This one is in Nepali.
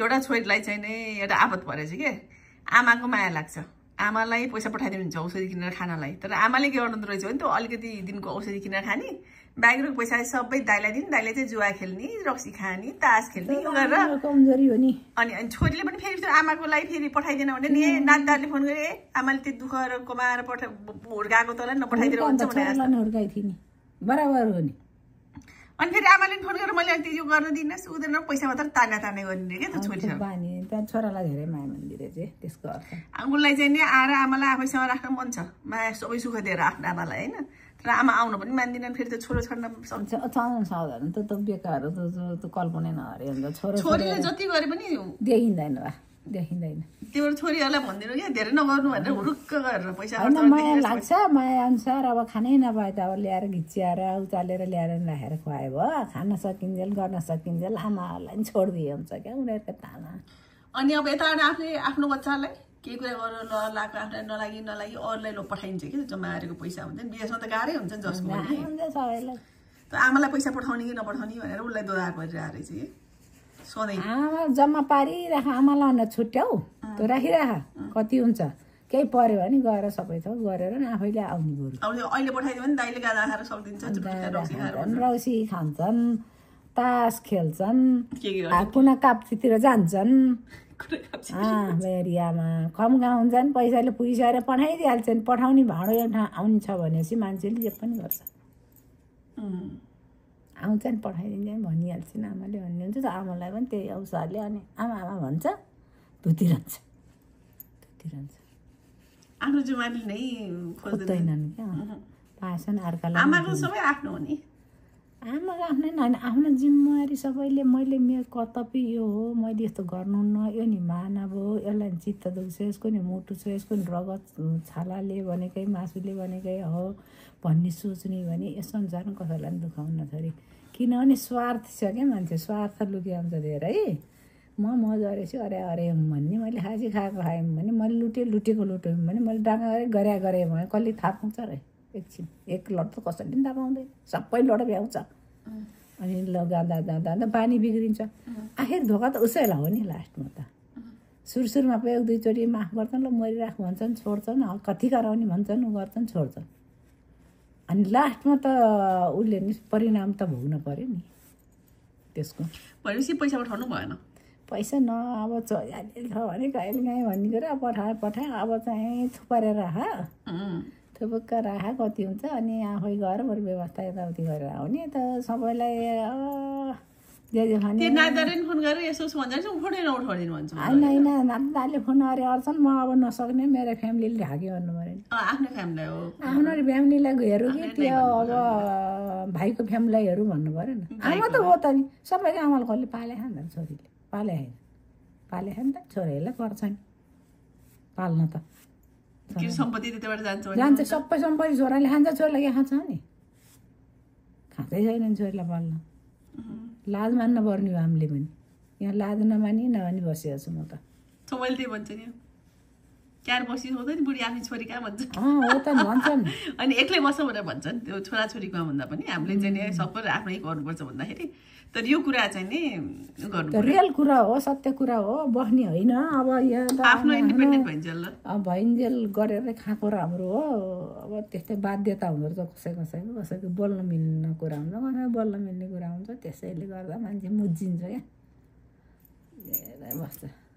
एउटा छोरीलाई चाहिँ नै एउटा आपत परेछ के। आमाको माया लाग्छ। आमालाई पैसा पठाइदिनुहुन्छ औषधि किनेर खानलाई। तर आमाले के गर्नु रहेछ भने त्यो अलिकति दिनको औषधि किनेर खाने बाहिरको पैसा सबै दाइलाई दिने दाइले चाहिँ जुवा खेल्ने रक्सी खाने तास खेल्ने गरेर कमजोरी हो नि। अनि अनि छोरीले पनि फेरि त्यो आमाको लागि फेरि पठाइदिएन भने नि नाच्दाले फोन गरे आमाले त्यो दुःख कमाएर पठा हुर्काएको तँलाई नपठाइदिएर हुन्छ भने बराबर हो नि। अनि फेरि आमाले फोन गरेर मैले अनि त्यो गर्न दिनुहोस् हुँदैन पैसा मात्र ताना ताने गर्ने क्या त बानी त्यहाँ छोरालाई धेरै माया मन्दिर चाहिँ त्यसको अर्थ। उसलाई चाहिँ नि आएर आमालाई आफैसँग राख्न मन छ। माया सबै सुख दिएर आफ्नो आमालाई होइन? तर आमा आउन पनि मान्दिनन् फेरि त छोरो छोड्न सक्छ। साधारण साधारण त बेकार त कल्पना छोरा छोरीले जति गरे पनि देखिँदैन देखिँदैन। त्यो छोरीहरूलाई भनिदिनु क्या धेरै नगर्नु भनेर हुरुक्क गरेर पैसा होइन माया लाग्छ माया अनुसार अब खानै नपाए त अब ल्याएर घिच्याएर उचालेर ल्याएर राखेर खुवायो भयो। खान सकिन्जेल गर्न सकिन्जेल आमाहरूलाई पनि छोडिदिए हुन्छ क्या उनीहरूको ताना। अनि अब यताबाट आफूले आफ्नो बच्चालाई केही कुरा गर्न नलाएको आफूलाई नलागि नलागि अरूलाई लो पठाइन्छ कि जम्मा गरेको पैसा हुन्छ नि विदेशमा त गाह्रै हुन्छ नि जसको सबैलाई। त आमालाई पैसा पठाउने कि नपठाउने भनेर उसलाई दोधा गरिरहेको रहेछ कि। आमा जम्मा पारिराख आमालाई न छुट्याउ त्यो राखिराख कति हुन्छ। केही पऱ्यो भने गएर सबै थोक गरेर आफैले आउने बरु। रौसी खान्छन् तास खेल्छन् कुना काप्चीतिर जान्छन्। अँ, एरियामा कम हुन्छन् पैसाले पुगिसकेर पठाइदिइहाल्छन्। पठाउने भाँडो एउटा आउने छ भनेपछि मान्छेले जे पनि गर्छ। आउँछन् पठाइदिन्छन् भनिहाल्छन् आमाले भन्नुहुन्छ त आमालाई पनि त्यही औषधले अनि आमा आमा भन्छ धुतिरहन्छ धुतिरहन्छ आफ्नो जुमाले नै खोज्दैन। खोज्दैनन् क्या? पाएछन् अर्कालाई आमाको सबै आफ्नो हो नि। आमाको आफ्नै होइन आफ्नो जिम्मेवारी सबैले मैले मेरो कर्तव्य यो हो मैले यस्तो गर्नुहुन्न यो नि मानव हो यसलाई चित्त दुख्छ यसको नि मुटु छ यसको नि रगत छालाले बनेकै मासुले बनेकै हो भन्ने सोच्ने भने यस अनुसार कसैलाई पनि दुखाउन छोरी किनभने स्वार्थ छ क्या मान्छे स्वार्थ लुक्याउँछ धेरै। म म जरेछु अरे अरे भन्ने। मैले खासी खाएको खाएँ भने मैले लुटेँ लुटेको लुटेँ भने मैले डाँगा गरेँ गरे गरेँ भने कसले थाहा पाउँछ र? एकछिन एक लट त कसैले पनि थाहा पाउँदैन सबै लड भ्याउँछ अनि ल जाँदा जाँदा बानी बिग्रिन्छ आखिर धोका त उसैलाई हो नि लास्टमा त सुरु सुरुमा पो एक दुईचोटि माफ गर्छन् ल मरिराख भन्छन् छोड्छन् कति कराउने भन्छन् उ गर्छन् छोड्छन् अनि लास्टमा त उसले नि परिणाम त भोग्न पऱ्यो नि त्यसको भनेपछि पैसा पठाउनु भएन पैसा न अब चोरी छ भने कहिले काहीँ भन्ने कुरो पठाए पठाए अब चाहिँ थुपारेर राख उम्. थुपुक्क राख कति हुन्छ? अनि आफै गएर बरु व्यवस्था यताउति गरेर आउने त सबैलाई खाने होइन होइन नाच्दाले फोन अरे अड्छन् म अब नसक्ने मेरो फ्यामिलीले ढाक्यो भन्नु पऱ्यो। आफ्नो फ्यामिलीलाई हेरौँ कि त्यो अब भाइको फ्यामिलीलाई हेरौँ भन्नु पऱ्यो नि। आमा त हो त नि। सबैको आमाले कसले पाले खान्छ नि छोरीले। पाले होइन पाले खान्छ नि छोरीहरूलाई पर्छ नि। पाल्न त। सम्पत्ति त्यतिबाट जान्छ जान्छ सबै सम्पत्ति छोराले खान्छ छोरीलाई के खान्छ नि। खाँदै छैन नि छोरीलाई पाल्न। लाज मान्न पर्ने हो हामीले पनि। यहाँ लाज नमानी नमानी बसिएको छु म त। त मैले त्यही भन्छु नि। क्यार बसी हुँदैन बुढी आफ्नो छोरी कहाँ भन्छ अँ हो त नि भन्छन्। अनि एक्लै बस्छ भनेर भन्छन्। त्यो छोराछोरीकोमा भन्दा पनि हामीले चाहिँ नि सबै आफ्नै गर्नुपर्छ भन्दाखेरि। तर यो कुरा चाहिँ नि गर्नु रियल कुरा हो सत्य कुरा हो बस्ने होइन। अब यहाँ आफ्नो इन्डिपेन्डेन्ट भइन्छ ल अब भइन्जेल गरेर खाएको राम्रो हो। अब त्यस्तै बाध्यता हुँदो रहेछ कसै कसैको। कसैको बोल्न मिल्ने कुरा हुन्छ कसैको बोल्न मिल्ने कुरा हुन्छ। त्यसैले गर्दा मान्छे मुझिन्छ क्या। बस्छ।